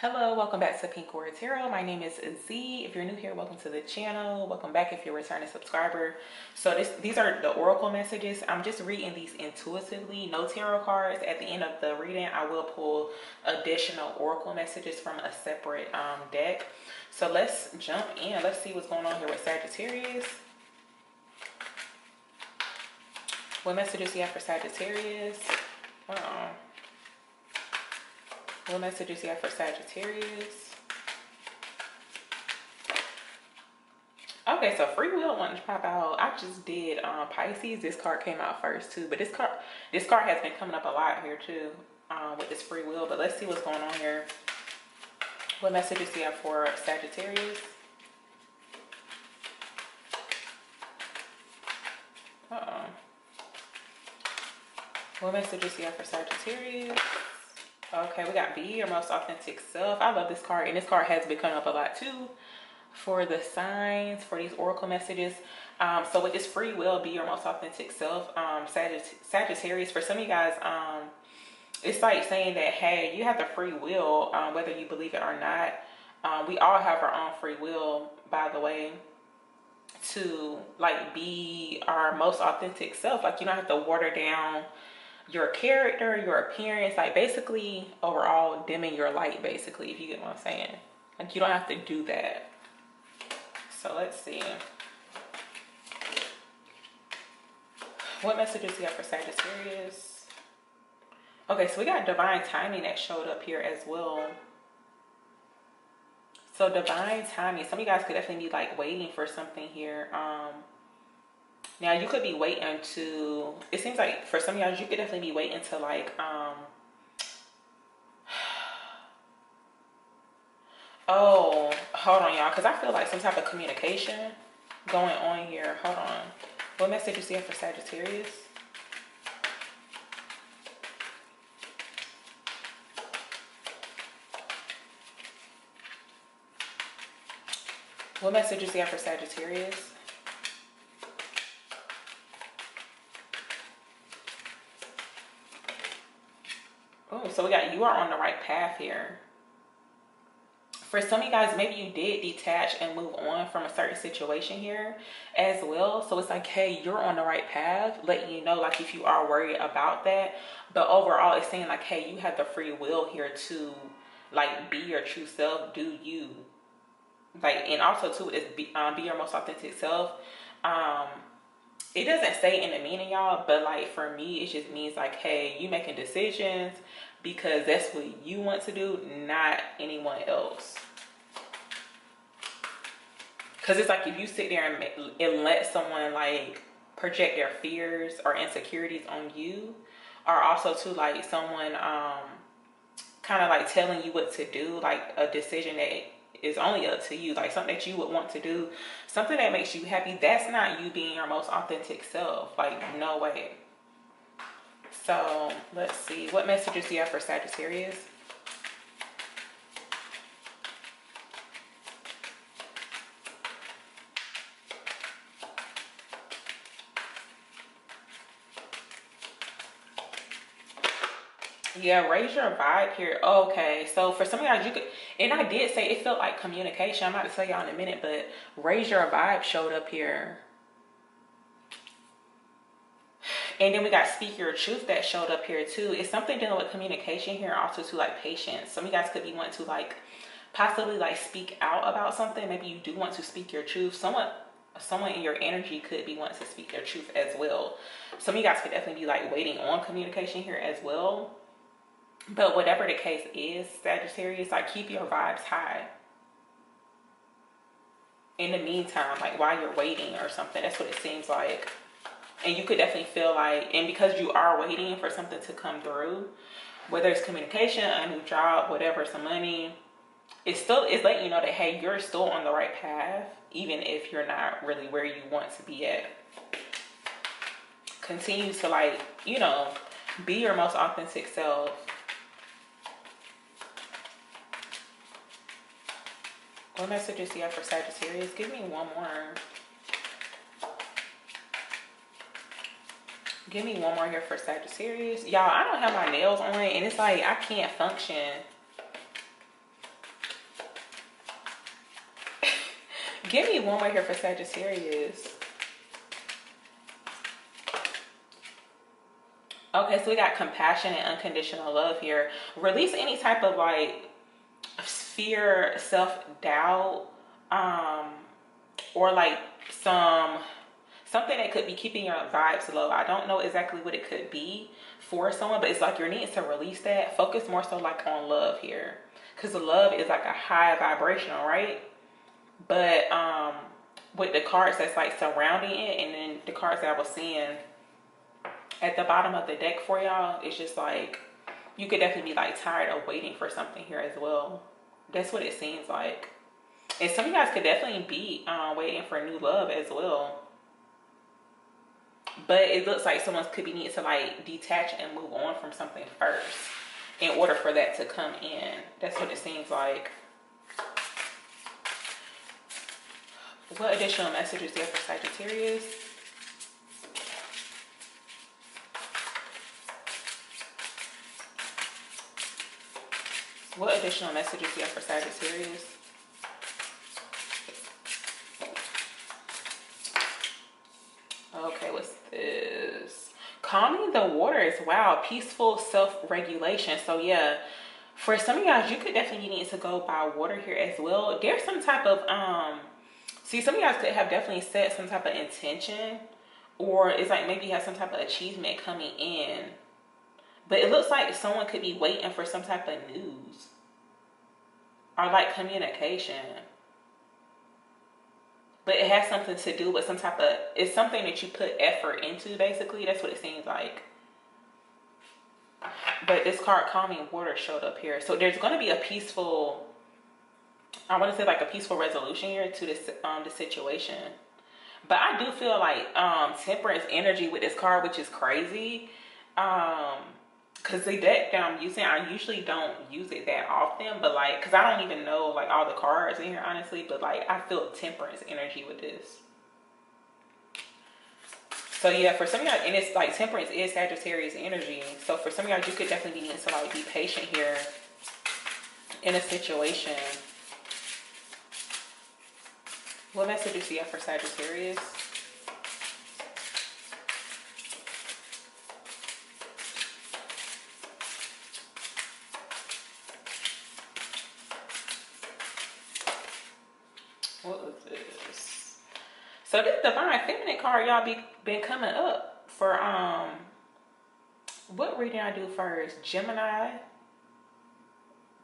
Hello, welcome back to Pink Aura Tarot. My name is Ze. If you're new here, welcome to the channel. Welcome back if you're a returning subscriber. So this, these are the oracle messages. I'm just reading these intuitively, no tarot cards. At the end of the reading, I will pull additional oracle messages from a separate um, deck. So let's jump in. Let's see what's going on here with Sagittarius. What messages do you have for Sagittarius? Uh -oh. What messages you have for Sagittarius? Okay, so free will wanted to pop out. I just did um, Pisces. This card came out first too, but this card, this card has been coming up a lot here too um, with this free will. But let's see what's going on here. What messages do you have for Sagittarius? Uh oh. What messages do you have for Sagittarius? Okay, we got be your most authentic self. I love this card, and this card has been coming up a lot too for the signs, for these oracle messages. Um, so with this free will, be your most authentic self. Um, Sagittarius, for some of you guys, um, it's like saying that, hey, you have the free will, um, whether you believe it or not. Um, we all have our own free will, by the way, to like be our most authentic self. Like you don't have to water down your character, your appearance, like basically overall dimming your light, basically, if you get what I'm saying. Like you don't have to do that. So let's see. What messages do you have for Sagittarius? Okay, so we got divine timing that showed up here as well. So divine timing, some of you guys could definitely be like waiting for something here. Um, now you could be waiting to, it seems like for some of y'all, you could definitely be waiting to like, um, oh, hold on y'all, because I feel like some type of communication going on here. Hold on. What message you see for Sagittarius? What message is there for Sagittarius? So we got you are on the right path here. For some of you guys, maybe you did detach and move on from a certain situation here as well. So it's like, hey, you're on the right path, letting you know like if you are worried about that. But overall, it's saying like, hey, you have the free will here to like be your true self, do you. Like, and also too, is be, um, be your most authentic self. Um, it doesn't say in the meaning y'all but like for me it just means like hey you making decisions because that's what you want to do not anyone else. Because it's like if you sit there and, and let someone like project their fears or insecurities on you or also to like someone um kind of like telling you what to do like a decision that is only up to you like something that you would want to do something that makes you happy that's not you being your most authentic self. Like no way so let's see. What messages do you have for sagittarius? Yeah raise your vibe here. Okay so for some of y'all you could and i did say it felt like communication. I'm about to tell y'all in a minute but raise your vibe showed up here and then we got speak your truth that showed up here too. It's something dealing with communication here also to like patience. Some of you guys could be wanting to like possibly like speak out about something. Maybe you do want to speak your truth. Someone someone in your energy could be wanting to speak their truth as well. Some of you guys could definitely be like waiting on communication here as well. But whatever the case is, Sagittarius, like keep your vibes high. In the meantime, like while you're waiting or something, that's what it seems like. And you could definitely feel like, and because you are waiting for something to come through, whether it's communication, a new job, whatever, some money, it's still, it's letting you know that, hey, you're still on the right path, even if you're not really where you want to be at. Continue to like, you know, be your most authentic self What messages do you have for Sagittarius? Give me one more. give me one more here for Sagittarius. Y'all, I don't have my nails on and it's like I can't function. give me one more here for Sagittarius. Okay, so we got compassion and unconditional love here. Release any type of like fear, self-doubt, um, or like some something that could be keeping your vibes low. I don't know exactly what it could be for someone, but it's like you're needing to release that. Focus more so like on love here, because love is like a high vibrational, right? But um, with the cards that's like surrounding it, and then the cards that I was seeing at the bottom of the deck for y'all, it's just like you could definitely be like tired of waiting for something here as well. That's what it seems like. And some of you guys could definitely be um, waiting for new love as well. But it looks like someone could be needing to like detach and move on from something first in order for that to come in. That's what it seems like. What additional messages do you have for Sagittarius? What additional messages do you have for Sagittarius? Okay, what's this? Calming the waters. Wow, peaceful self-regulation. So yeah, for some of y'all you could definitely need to go by water here as well. There's some type of um see some of y'all could have definitely set some type of intention or it's like maybe you have some type of achievement coming in but it looks like someone could be waiting for some type of news or like communication. But it has something to do with some type of, it's something that you put effort into basically. That's what it seems like. But this card, Calming Water, showed up here. So there's going to be a peaceful, I want to say like a peaceful resolution here to this um the situation. But I do feel like um temperance energy with this card, which is crazy. Um because the deck that I'm using, I usually don't use it that often, but like, because I don't even know like all the cards in here, honestly, but like, I feel temperance energy with this. So yeah, for some of y'all, and it's like temperance is Sagittarius energy. So for some of y'all, you could definitely need to like be patient here in a situation. What messages do you have for Sagittarius? So this divine feminine card, y'all be been coming up for um what reading I do first? Gemini,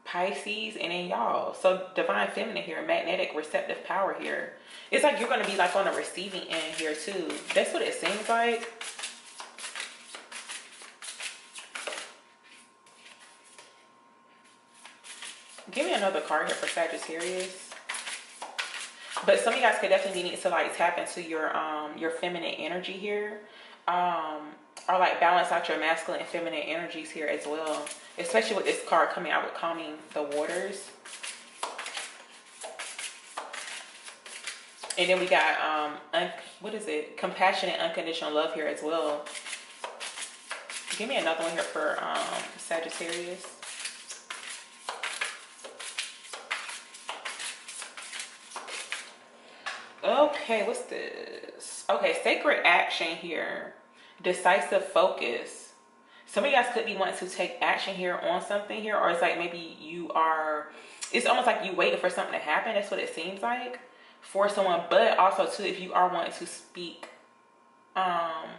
Pisces, and then y'all. So divine feminine here, magnetic receptive power here. It's like you're gonna be like on the receiving end here too. That's what it seems like. Give me another card here for Sagittarius. But some of you guys could definitely need to like tap into your um your feminine energy here. Um or like balance out your masculine and feminine energies here as well. Especially with this card coming out with calming the waters. And then we got um what is it? Compassionate unconditional love here as well. Give me another one here for um Sagittarius. Okay, what's this? Okay, sacred action here. Decisive focus. Some of you guys could be wanting to take action here on something here, or it's like maybe you are, it's almost like you waiting for something to happen. That's what it seems like for someone. But also too, if you are wanting to speak, um,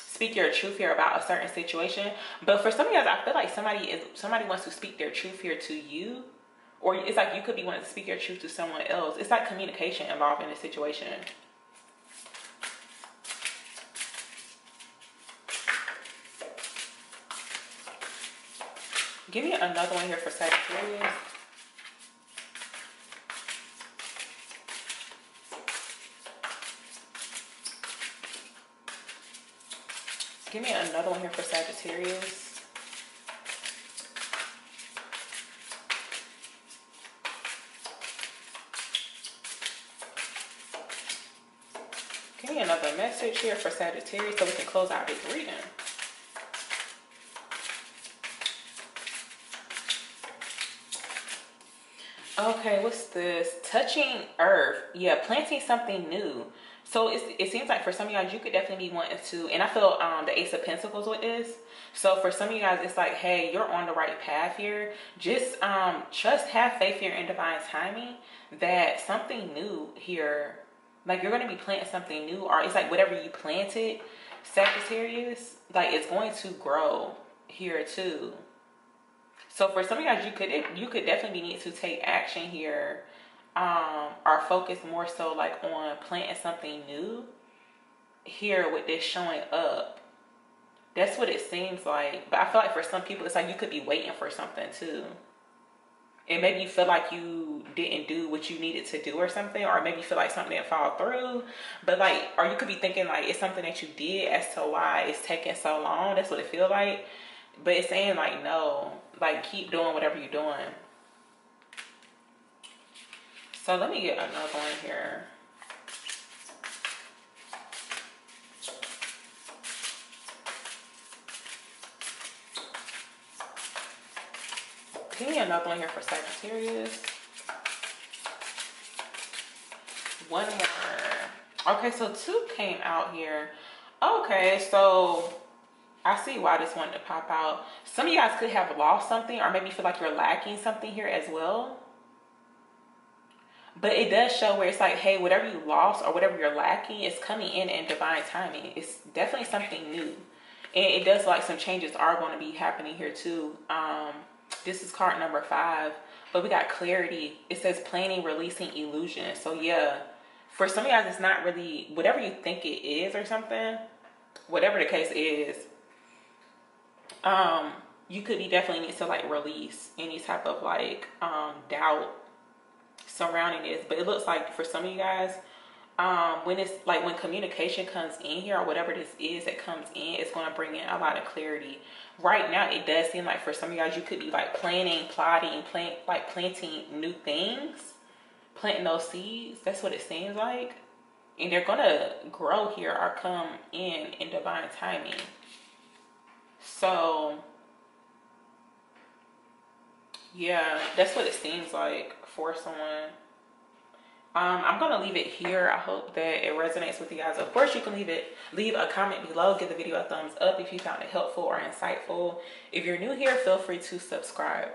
speak your truth here about a certain situation. But for some of you guys, I feel like somebody is somebody wants to speak their truth here to you or it's like you could be wanting to speak your truth to someone else. It's like communication involved in a situation. Give me another one here for Sagittarius. Give me another one here for Sagittarius. Give me another message here for Sagittarius so we can close out this reading. Okay, what's this? Touching earth. Yeah, planting something new. So it seems like for some of guys, you could definitely be wanting to, and I feel um, the Ace of Pentacles with this. So for some of you guys, it's like, hey, you're on the right path here. Just um, trust, have faith here in divine timing that something new here, like you're going to be planting something new, or it's like whatever you planted, Sagittarius, like it's going to grow here too. So for some of you guys, you could you could definitely need to take action here, um, or focus more so like on planting something new here with this showing up. That's what it seems like. But I feel like for some people, it's like you could be waiting for something too. And maybe you feel like you didn't do what you needed to do or something, or maybe you feel like something didn't fall through. But like, or you could be thinking like it's something that you did as to why it's taking so long. That's what it feels like. But it's saying like no, like keep doing whatever you're doing. So let me get another one here. Me another one here for Sagittarius. One more. Okay, so two came out here. Okay, so I see why this wanted to pop out. Some of you guys could have lost something or maybe feel like you're lacking something here as well. But it does show where it's like, hey, whatever you lost or whatever you're lacking is coming in in divine timing. It's definitely something new. And it does like some changes are going to be happening here too. Um, this is card number five. But we got clarity. It says planning, releasing illusion. So yeah, for some of you guys, it's not really whatever you think it is or something. Whatever the case is, um you could be definitely need to like release any type of like um doubt surrounding this but it looks like for some of you guys um when it's like when communication comes in here or whatever this is that comes in it's going to bring in a lot of clarity. Right now it does seem like for some of you guys you could be like planning plotting plant like planting new things planting those seeds. That's what it seems like. And they're gonna grow here or come in in divine timing. So, yeah, that's what it seems like for someone. Um, I'm gonna leave it here. I hope that it resonates with you guys. Of course, you can leave it, leave a comment below, give the video a thumbs up if you found it helpful or insightful. If you're new here, feel free to subscribe.